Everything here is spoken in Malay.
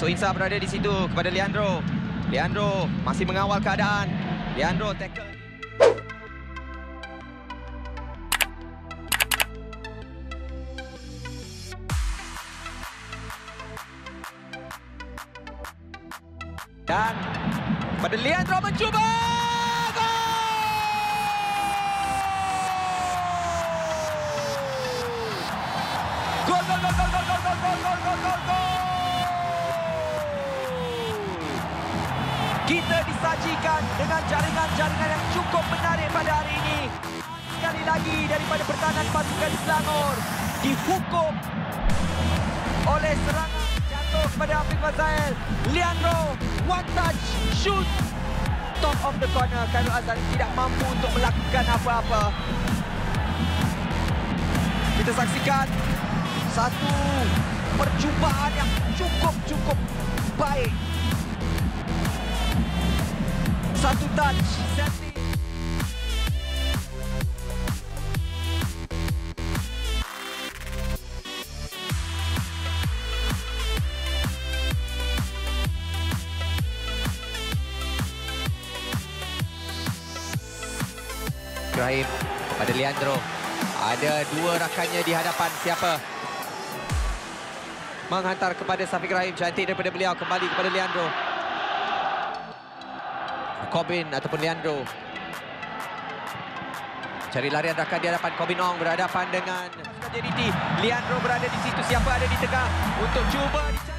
So Insa berada di situ kepada Leandro. Leandro masih mengawal keadaan. Leandro tackle. Dan pada Leandro mencuba. Kita disajikan dengan jaringan-jaringan yang cukup menarik pada hari ini. Sekali lagi daripada pertahanan pasukan Selangor dihukum oleh serangan jatuh kepada Afiq Mazael. Leandro, one touch, shoot. Top of the corner. Khairul Azhari tidak mampu untuk melakukan apa-apa. Kita saksikan satu perjumpaan yang cukup-cukup baik. Satu touch. Ibrahim pada Leandro. Ada dua rakannya di hadapan siapa? Menghantar kepada Safiq Rahim. Cantik daripada beliau. Kembali kepada Leandro. Corbin ataupun Leandro. Cari larian rakan di hadapan Corbin Ong berhadapan dengan JDT. Leandro berada di situ. Siapa ada di tengah untuk cuba.